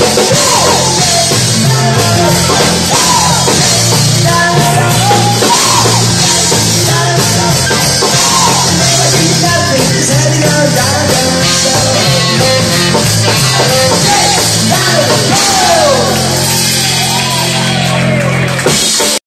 Let's go!